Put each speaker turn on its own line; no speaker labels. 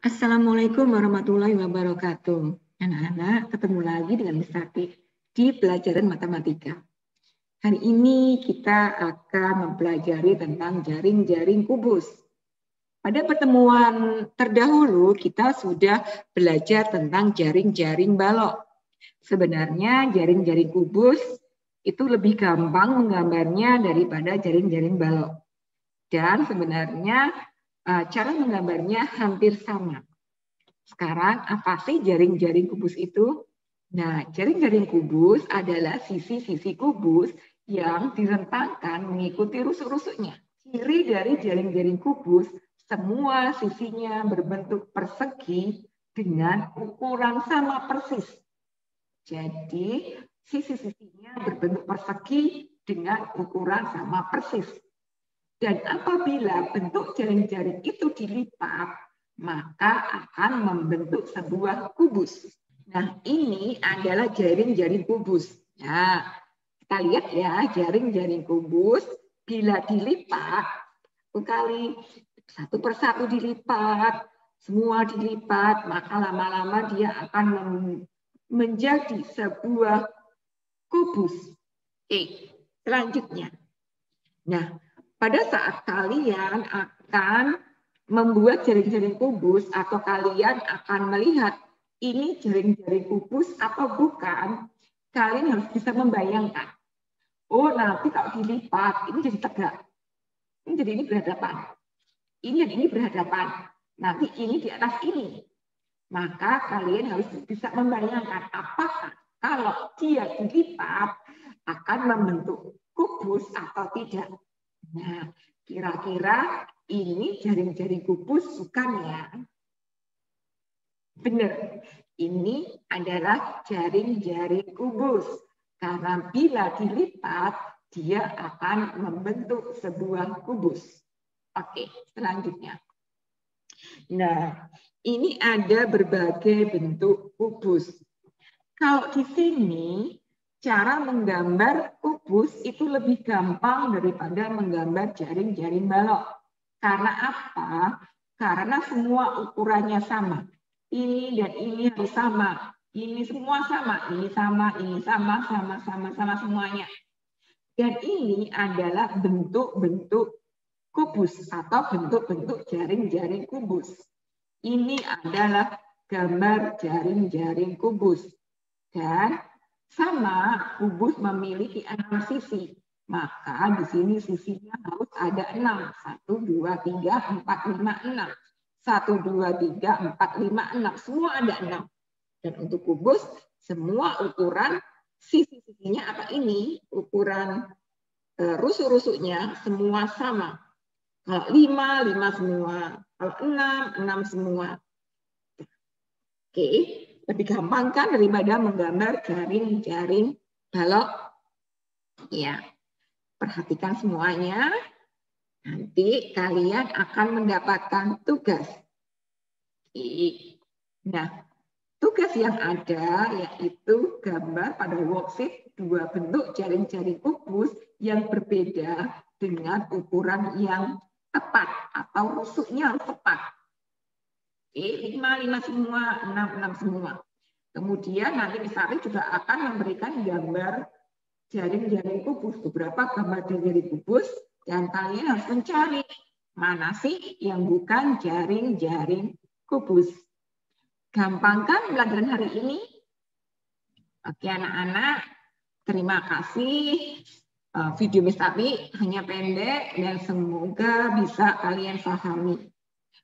Assalamualaikum warahmatullahi wabarakatuh. Anak-anak, ketemu lagi dengan Miss Tati di pelajaran matematika. Hari ini kita akan mempelajari tentang jaring-jaring kubus. Pada pertemuan terdahulu kita sudah belajar tentang jaring-jaring balok. Sebenarnya jaring-jaring kubus itu lebih gampang menggambarnya daripada jaring-jaring balok. Dan sebenarnya cara menggambarnya hampir sama. Sekarang apa sih jaring-jaring kubus itu? Nah, jaring-jaring kubus adalah sisi-sisi kubus yang direntangkan mengikuti rusuk-rusuknya. Ciri dari jaring-jaring kubus, semua sisinya berbentuk persegi dengan ukuran sama persis. Jadi, sisi-sisinya berbentuk persegi dengan ukuran sama persis. Dan apabila bentuk jaring-jaring itu dilipat, maka akan membentuk sebuah kubus. Nah, ini adalah jaring-jaring kubus. Nah, kita lihat ya, jaring-jaring kubus bila dilipat, kali satu persatu dilipat, semua dilipat, maka lama-lama dia akan menjadi sebuah kubus. Oke, selanjutnya. Nah, pada saat kalian akan membuat jaring-jaring kubus atau kalian akan melihat ini jaring-jaring kubus atau bukan, kalian harus bisa membayangkan. Oh, nanti kalau dilipat, ini jadi tegak. Ini jadi ini berhadapan. Ini dan ini berhadapan. Nanti ini di atas ini. Maka kalian harus bisa membayangkan apakah kalau dia dilipat akan membentuk kubus atau tidak. Nah, kira-kira ini jaring-jaring kubus bukan ya? Benar, ini adalah jaring-jaring kubus. Karena bila dilipat, dia akan membentuk sebuah kubus. Oke, selanjutnya. Nah, ini ada berbagai bentuk kubus. Kalau di sini cara menggambar kubus itu lebih gampang daripada menggambar jaring-jaring balok. Karena apa? Karena semua ukurannya sama. Ini dan ini harus sama. Ini semua sama, ini sama, ini sama, sama, sama, sama semuanya. Dan ini adalah bentuk-bentuk kubus atau bentuk-bentuk jaring-jaring kubus. Ini adalah gambar jaring-jaring kubus. Dan sama, kubus memiliki enam sisi. Maka di sini sisinya harus ada enam. Satu, dua, tiga, empat, lima, enam. Satu, dua, tiga, empat, lima, enam. Semua ada enam. Dan untuk kubus, semua ukuran sisi-sisinya apa ini? Ukuran e, rusuk-rusuknya semua sama. Kalau lima, lima semua. Kalau enam, enam semua. Oke, lebih gampang kan daripada menggambar jaring-jaring balok. Ya, perhatikan semuanya. Nanti kalian akan mendapatkan tugas. Nah, tugas yang ada yaitu gambar pada worksheet dua bentuk jaring-jaring kubus yang berbeda dengan ukuran yang tepat atau rusuknya tepat. Oke, 5, 5 semua, 6, 6 semua. Kemudian nanti misalnya juga akan memberikan gambar jaring-jaring kubus, beberapa gambar jaring kubus, dan kalian harus mencari mana sih yang bukan jaring-jaring kubus. Gampang kan pelajaran hari ini? Oke anak-anak, terima kasih. Eh, video Miss Tapi hanya pendek dan semoga bisa kalian pahami.